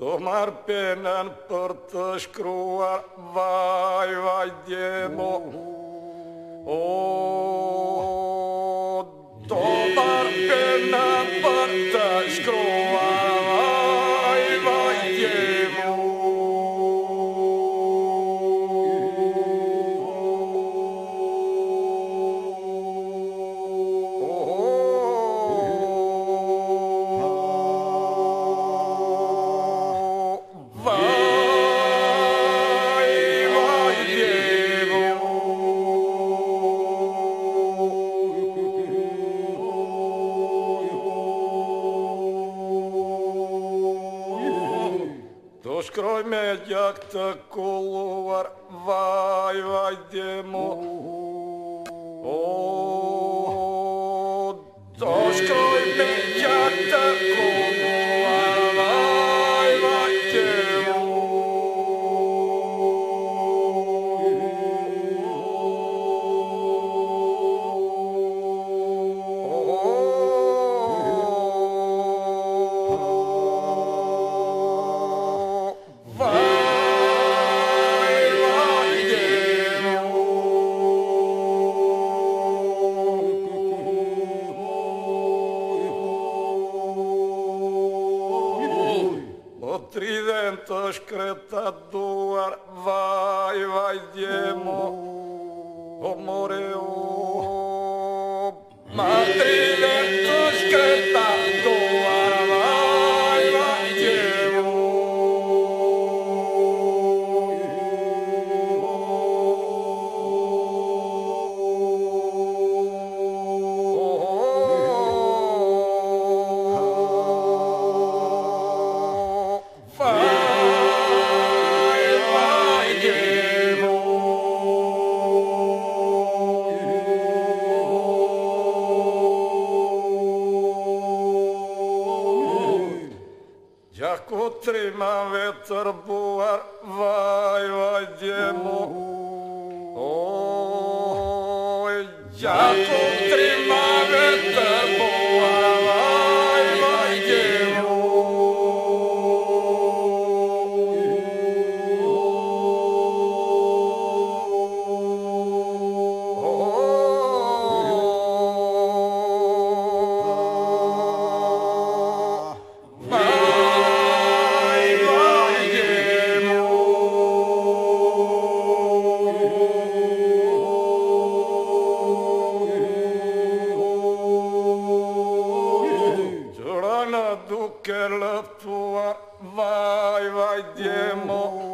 Domar penen për të shkruar Vaj, vaj, djemo Do shkroj me gjak të kulluar Vaj, O tridhen të shkreta duar Vaj, vaj, djemo. O more Gjako trimave tërbuar Vaj, vaj, djemo Oj, che la tua vai vai diemo